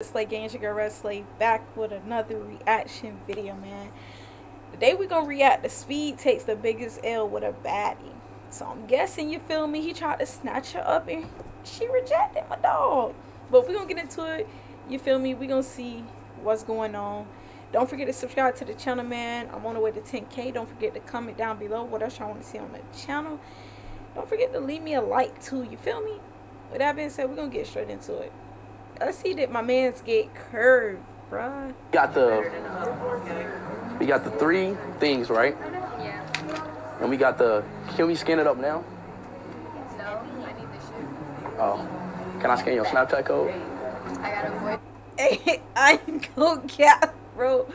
Slay Gang, your girl Red Slay back with another reaction video, man. Today we're gonna react to Speed takes the biggest L with a baddie. So I'm guessing you feel me. He tried to snatch her up and she rejected my dog. But we're gonna get into it. You feel me? We're gonna see what's going on. Don't forget to subscribe to the channel, man. I'm on the way to 10k. Don't forget to comment down below what else y'all want to see on the channel. Don't forget to leave me a like too. You feel me? With that being said, we're gonna get straight into it. I see that my man's get curved, bruh. got the we got the three things right, Yeah. and we got the. Can we scan it up now? No, I need this shit. Oh, can I scan your Snapchat code? I got a boy. Hey, I ain't gonna cap, bro.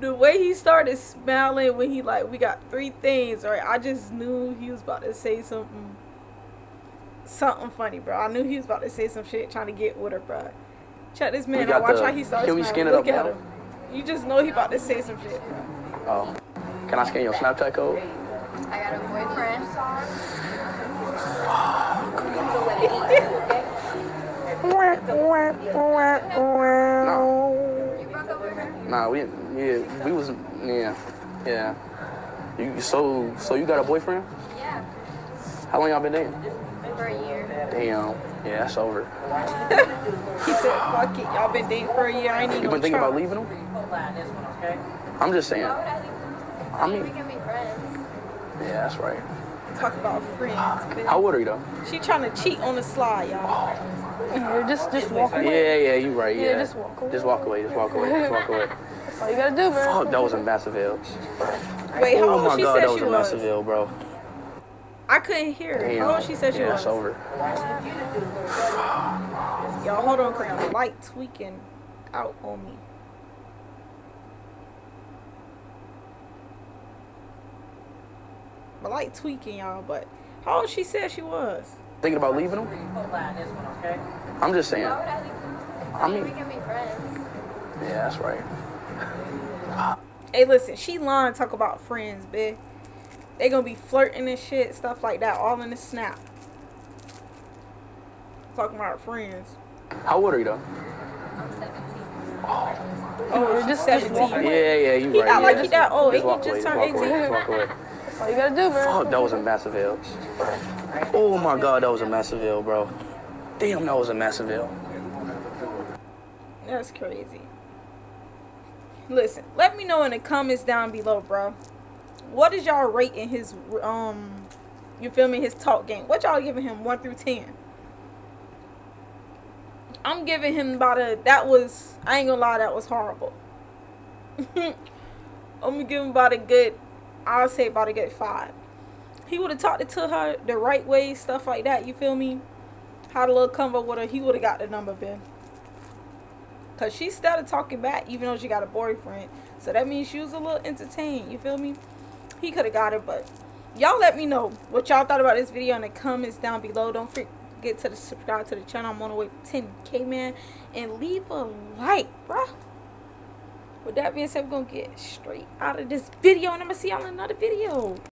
The way he started smiling when he like, we got three things, right? I just knew he was about to say something, something funny, bro. I knew he was about to say some shit trying to get with her, bro. Check this man out. Watch the- how he starts can we smiling. scan it Look up at now? him. You just know he about to say some shit, bro. Oh, can I scan your Snapchat code? I got a boyfriend. No, You broke up with nah, we yeah we was yeah yeah. You so so you got a boyfriend? Yeah. How long y'all been dating? For a year. Damn, yeah, that's over. He said, "Fuck it, y'all been dating for a year. I ain't even You been thinking try." about leaving him? I'm just saying. I leave him? I We mean, can be friends. yeah, that's right. Talk about friends. bitch. How old are you though? She trying to cheat on the slide, y'all. Yeah, just just walk away. Yeah, yeah, you right. Yeah, Yeah, just walk away. Just walk away. Just walk away. Just walk away. That's all you gotta do, man. Fuck, that was a massive L. Wait, how Oh old my she god, said that was she a was? massive L, bro. I couldn't hear her. Damn. How old she said she yeah, was? that's over. Y'all, hold on, crayon. The light tweaking out on me. My light tweaking, y'all. But how old she said she was? Thinking about leaving him? I'm just saying. I leave him? I mean, We can be friends. yeah, that's right. Hey, listen, she lying. Talk about friends, bitch. They gonna be flirting and shit, stuff like that, all in the snap. Talking about friends. How old are you though? I'm 17. Oh, she's just- just 17. Yeah, yeah, you He right. act yeah. like he that old. Just He walk just away. Turned 18. Just walk away. All you gotta do, man. Fuck, that was a massive L. Oh my god, that was a massive L, bro. Damn, that was a massive L. That's crazy. Listen, let me know in the comments down below, bro. What is y'all rating his um you feel me his talk game? What y'all giving him one through ten? I'm giving him about a that was I ain't gonna lie, that was horrible. I'm gonna give him about a good I'll say about a good five. He would have talked it to her the right way, stuff like that, you feel me? Had a little convo with her, he would have got the number Ben. Cause she started talking back even though she got a boyfriend. So that means she was a little entertained. You feel me? He could have got it, but y'all let me know what y'all thought about this video in the comments down below. Don't forget to subscribe to the channel. I'm on the way to 10k man. And leave a like, bruh. With that being said, we're gonna get straight out of this video and I'm gonna see y'all in another video.